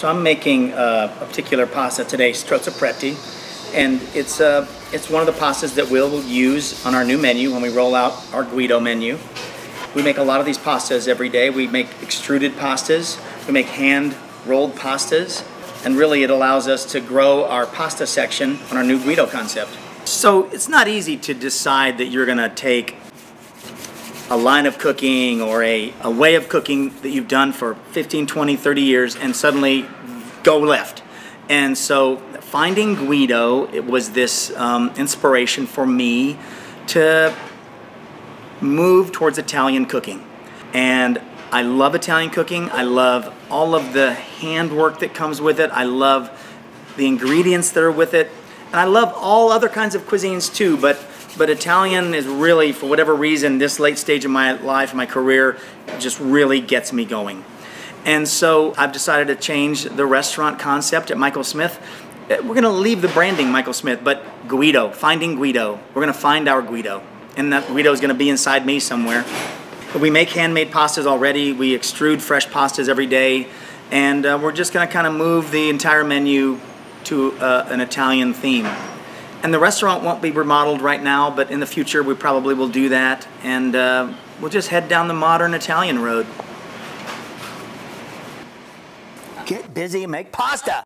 So I'm making uh, a particular pasta today, strozzapreti, and it's uh, it's one of the pastas that we'll use on our new menu when we roll out our Guido menu. We make a lot of these pastas every day. We make extruded pastas, we make hand rolled pastas, and really it allows us to grow our pasta section on our new Guido concept. So it's not easy to decide that you're gonna take a line of cooking or a, a way of cooking that you've done for 15, 20, 30 years and suddenly go left. And so finding Guido, it was this um, inspiration for me to move towards Italian cooking. And I love Italian cooking. I love all of the handwork that comes with it. I love the ingredients that are with it. And I love all other kinds of cuisines too, but but Italian is really, for whatever reason, this late stage of my life, my career, just really gets me going. And so I've decided to change the restaurant concept at Michael Smith. We're going to leave the branding Michael Smith, but Guido, finding Guido. We're going to find our Guido. And that Guido is going to be inside me somewhere. We make handmade pastas already. We extrude fresh pastas every day. And uh, we're just going to kind of move the entire menu to uh, an Italian theme. And the restaurant won't be remodeled right now, but in the future we probably will do that. And uh, we'll just head down the modern Italian road. Get busy, make pasta.